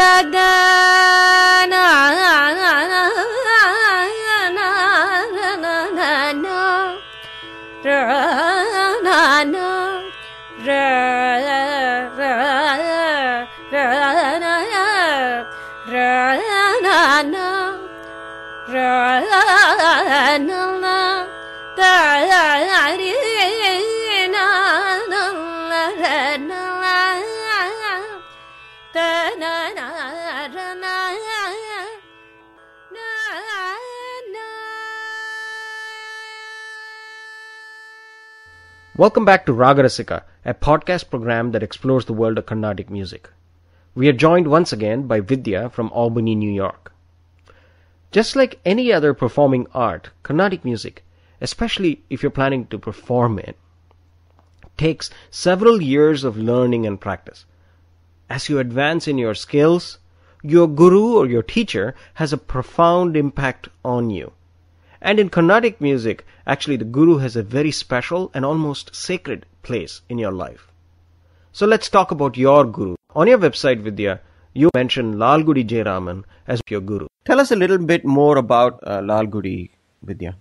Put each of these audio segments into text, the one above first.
na ri ri ri na na na ra na ta ra na na ta ga na na na na na na ra na na ra ra ra na ra na na ra na na ta ri na na ra na ta na na ra na na Welcome back to Raaga Rasika, a podcast program that explores the world of Carnatic music. We are joined once again by Vidya from Albany, New York. Just like any other performing art, Carnatic music, especially if you're planning to perform it, takes several years of learning and practice. As you advance in your skills, your guru or your teacher has a profound impact on you. And in Carnatic music, actually the guru has a very special and almost sacred place in your life. So let's talk about your guru. On your website, Vidya, you mention Lalgudi Jayaraman as your guru. Tell us a little bit more about uh, Lalgudi, Vidya.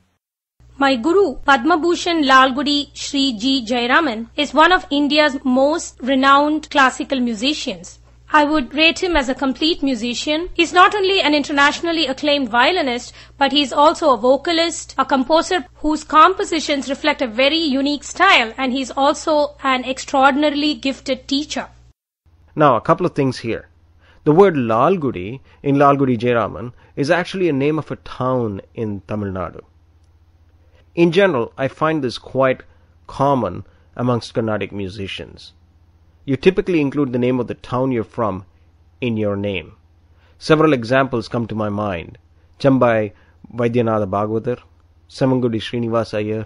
My guru, Padma Bhushan Lalgudi Sri G. Jayaraman, is one of India's most renowned classical musicians. I would rate him as a complete musician. He's not only an internationally acclaimed violinist, but he's also a vocalist, a composer whose compositions reflect a very unique style, and he's also an extraordinarily gifted teacher. Now, a couple of things here. The word Lalgudi in Lalgudi Jayaraman is actually a name of a town in Tamil Nadu. In general, I find this quite common amongst Carnatic musicians. You typically include the name of the town you're from in your name. Several examples come to my mind. Chembai Vaidyanatha Bhagavatar, Semmangudi Srinivas Iyer,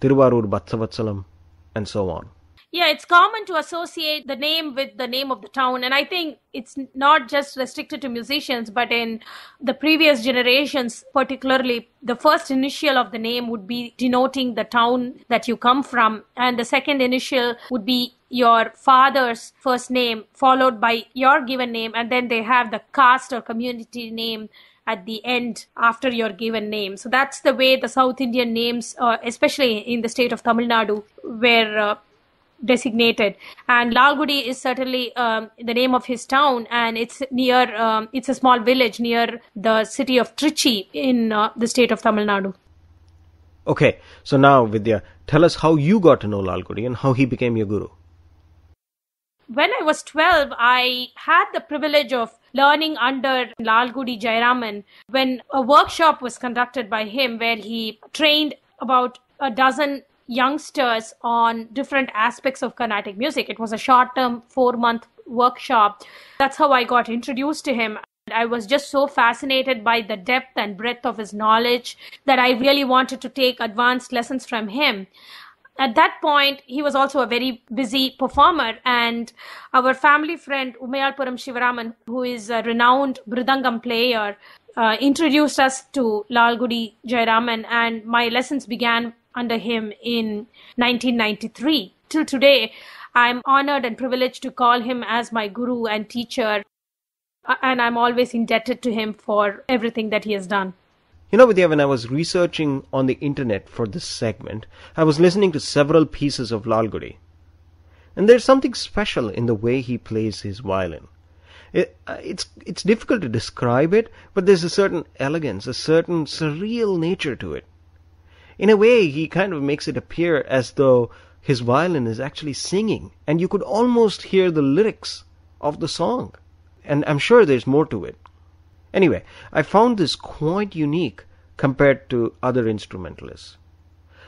Tiruvarur Bhaktavatsalam, and so on. Yeah, it's common to associate the name with the name of the town. And I think it's not just restricted to musicians, but in the previous generations, particularly, the first initial of the name would be denoting the town that you come from. And the second initial would be your father's first name, followed by your given name. And then they have the caste or community name at the end after your given name. So that's the way the South Indian names, uh, especially in the state of Tamil Nadu, were uh, designated. And Lalgudi is certainly um, the name of his town, and it's near. Um, it's a small village near the city of Trichy in uh, the state of Tamil Nadu. Okay, so now Vidya, tell us how you got to know Lalgudi and how he became your guru. When I was 12, I had the privilege of learning under Lalgudi Jayaraman when a workshop was conducted by him where he trained about a dozen youngsters on different aspects of Carnatic music. It was a short term, four month workshop. That's how I got introduced to him. And I was just so fascinated by the depth and breadth of his knowledge that I really wanted to take advanced lessons from him. At that point, he was also a very busy performer, and our family friend Umayalpuram Shivaraman, who is a renowned Mridangam player, uh, introduced us to Lalgudi Jayaraman, and my lessons began under him in 1993. Till today, I'm honored and privileged to call him as my guru and teacher, uh, and I'm always indebted to him for everything that he has done. You know, Vidya, when I was researching on the internet for this segment, I was listening to several pieces of Lal Lalgudi. And there's something special in the way he plays his violin. It, uh, it's, it's difficult to describe it, but there's a certain elegance, a certain surreal nature to it. In a way, he kind of makes it appear as though his violin is actually singing, and you could almost hear the lyrics of the song. And I'm sure there's more to it. Anyway, I found this quite unique compared to other instrumentalists.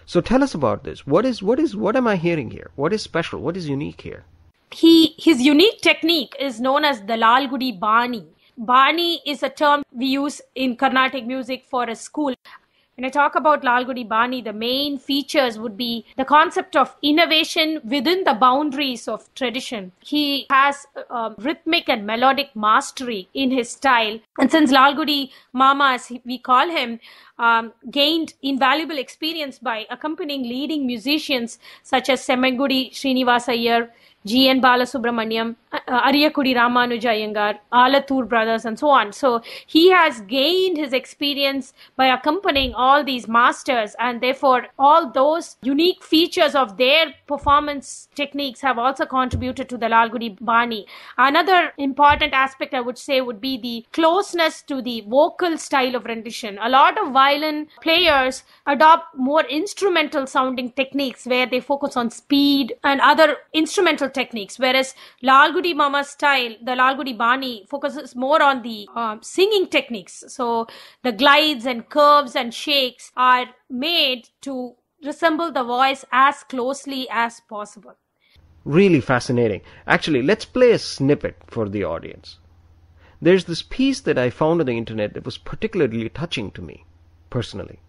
So tell us about this. What is what is what am I hearing here? What is special? What is unique here? He his unique technique is known as the Lalgudi Bani. Bani is a term we use in Carnatic music for a school. When I talk about Lalgudi Bani, the main features would be the concept of innovation within the boundaries of tradition. He has uh, rhythmic and melodic mastery in his style. And since Lalgudi Mama, as we call him, um, gained invaluable experience by accompanying leading musicians such as Semmangudi Srinivas Iyer, G.N. Balasubramaniam, uh, Ariyakudi Ramanuja Iyengar, Alathur brothers, and so on. So he has gained his experience by accompanying all these masters, and therefore all those unique features of their performance techniques have also contributed to the Lalgudi Bani. Another important aspect I would say would be the closeness to the vocal style of rendition. A lot of violin players adopt more instrumental sounding techniques where they focus on speed and other instrumental techniques, whereas Lalgudi Mama style, the Lalgudi Bani focuses more on the um, singing techniques. So the glides and curves and shakes are made to resemble the voice as closely as possible. Really fascinating. Actually, let's play a snippet for the audience. There's this piece that I found on the internet that was particularly touching to me, personally.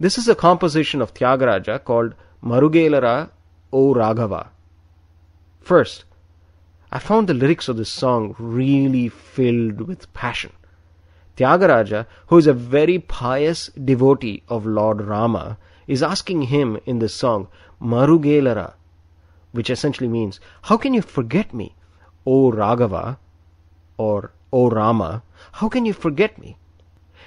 This is a composition of Tyagaraja called Marugelara O Raghava. First, I found the lyrics of this song really filled with passion. Tyagaraja, who is a very pious devotee of Lord Rama, is asking him in this song, Marugelara, which essentially means, How can you forget me, O Raghava, or O Rama? How can you forget me?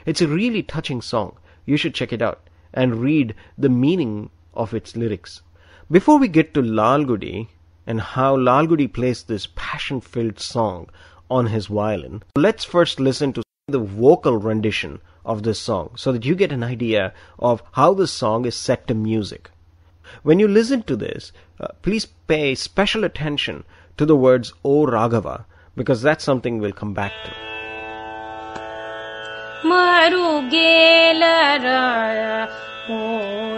It's a really touching song. You should check it out and read the meaning of its lyrics. Before we get to Lalgudi and how Lalgudi plays this passion filled song on his violin, let's first listen to the vocal rendition of this song so that you get an idea of how this song is set to music. When you listen to this, uh, please pay special attention to the words O Raghava because that's something we'll come back to. Marugelara O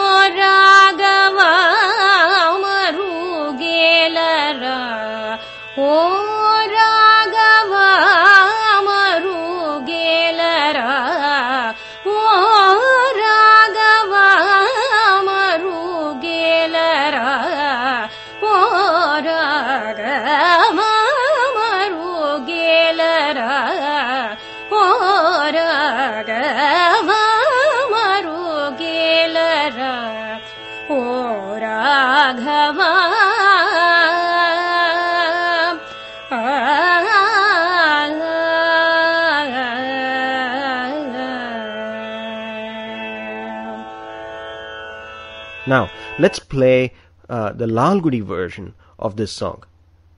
Now, let's play uh, the Lalgudi version of this song.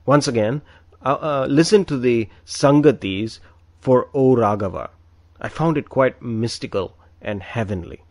Once again, uh, uh, listen to the Sangatis for O Raghava. I found it quite mystical and heavenly.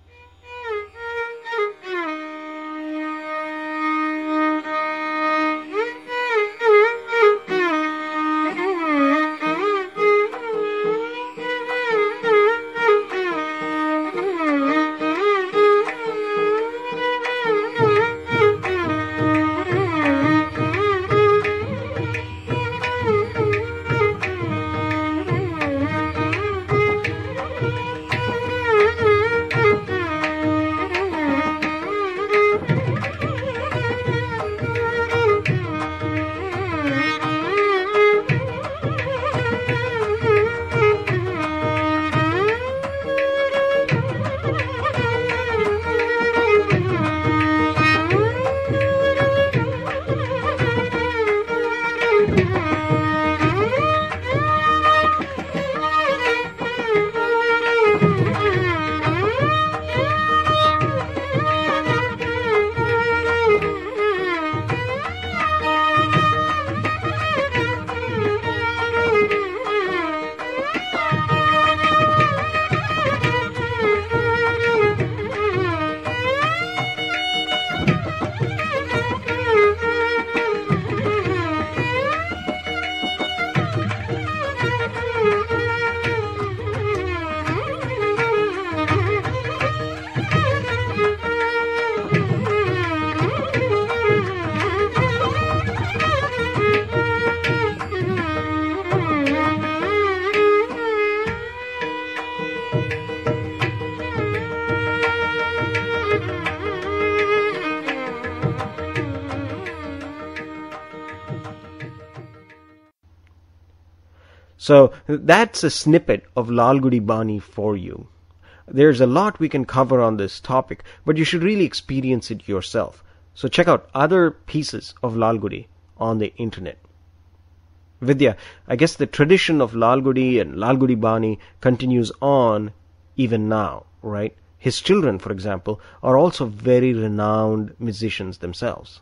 So that's a snippet of Lalgudi Bani for you. There's a lot we can cover on this topic, but you should really experience it yourself. So check out other pieces of Lalgudi on the internet. Vidya, I guess the tradition of Lalgudi and Lalgudi Bani continues on even now, right? His children, for example, are also very renowned musicians themselves.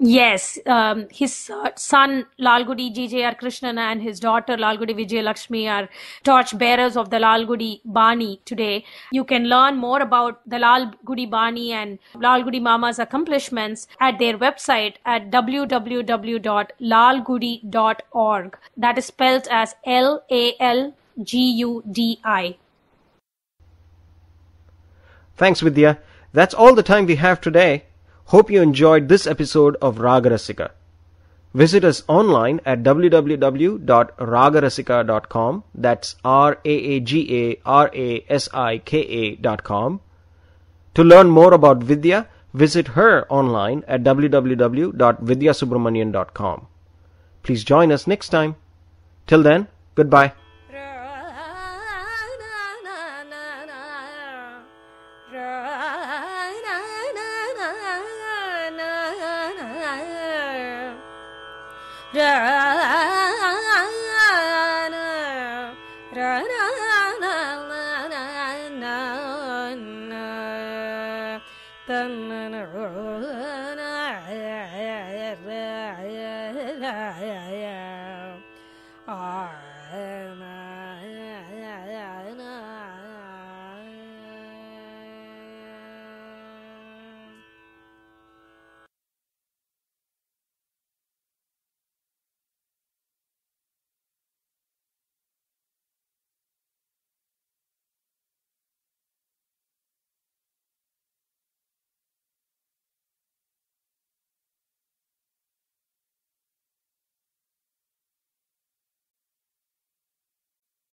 Yes, um, his uh, son Lalgudi GJR Krishnan and his daughter Lalgudi Vijayalakshmi are torch bearers of the Lalgudi Bani today. You can learn more about the Lalgudi Bani and Lalgudi Mama's accomplishments at their website at www.lalgudi.org. That is spelled as L A L G U D I. Thanks, Vidya. That's all the time we have today. Hope you enjoyed this episode of Raaga Rasika. Visit us online at www.ragarasika.com. That's R-A-A-G-A-R-A-S-I-K-A.com. To learn more about Vidya, visit her online at www.vidyasubramanian.com. Please join us next time. Till then, goodbye.